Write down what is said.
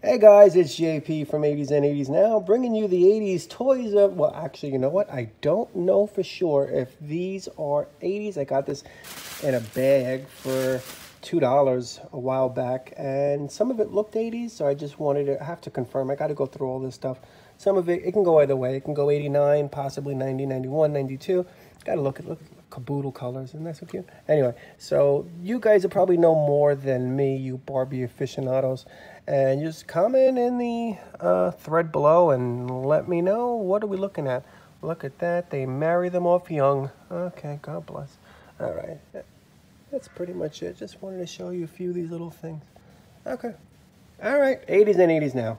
Hey guys, it's JP from 80s Then 80s Now, bringing you the 80s toys of, well, actually, you know what? I don't know for sure if these are 80s. I got this in a bag for $2 a while back, and some of it looked 80s, so I just wanted to I have to confirm. I got to go through all this stuff. Some of it, it can go either way. It can go 89, possibly 90, 91, 92. Got to look at, look, caboodle colors. Isn't that so cute? Anyway, so you guys will probably know more than me, you Barbie aficionados. And just comment in the uh, thread below and let me know what are we looking at. Look at that. They marry them off young. Okay, God bless. All right. Pretty much it. Just wanted to show you a few of these little things. Okay. All right. 80s Then 80s now.